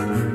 Mm-hmm.